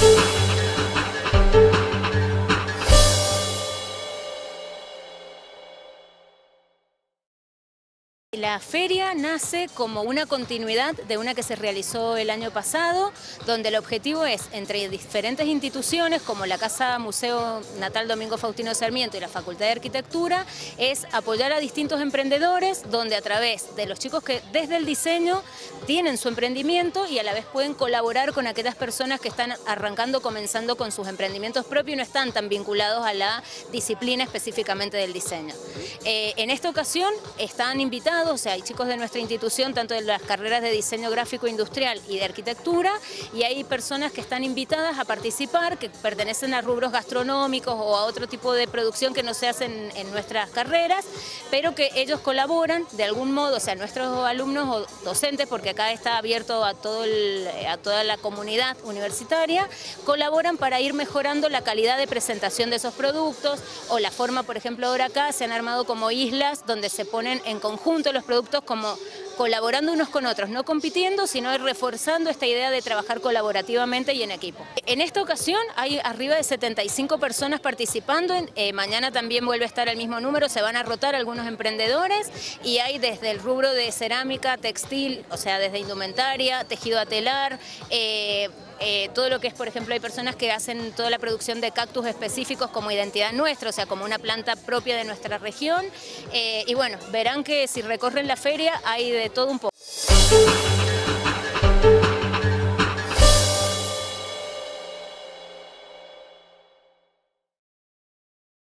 Thank you. La feria nace como una continuidad de una que se realizó el año pasado, donde el objetivo es, entre diferentes instituciones como la Casa Museo Natal Domingo Faustino Sarmiento y la Facultad de Arquitectura, es apoyar a distintos emprendedores, donde a través de los chicos que desde el diseño tienen su emprendimiento y a la vez pueden colaborar con aquellas personas que están arrancando, comenzando con sus emprendimientos propios y no están tan vinculados a la disciplina específicamente del diseño. Eh, en esta ocasión están invitados o sea, hay chicos de nuestra institución, tanto de las carreras de diseño gráfico industrial y de arquitectura, y hay personas que están invitadas a participar, que pertenecen a rubros gastronómicos o a otro tipo de producción que no se hacen en nuestras carreras, pero que ellos colaboran de algún modo, o sea, nuestros alumnos o docentes, porque acá está abierto a, todo a toda la comunidad universitaria, colaboran para ir mejorando la calidad de presentación de esos productos o la forma, por ejemplo, ahora acá se han armado como islas donde se ponen en conjunto los productos como colaborando unos con otros, no compitiendo, sino reforzando esta idea de trabajar colaborativamente y en equipo. En esta ocasión hay arriba de 75 personas participando, eh, mañana también vuelve a estar el mismo número, se van a rotar algunos emprendedores y hay desde el rubro de cerámica, textil, o sea, desde indumentaria, tejido a telar, eh, eh, todo lo que es, por ejemplo, hay personas que hacen toda la producción de cactus específicos como identidad nuestra, o sea, como una planta propia de nuestra región. y bueno, verán que si recorren la feria hay de todo un poco.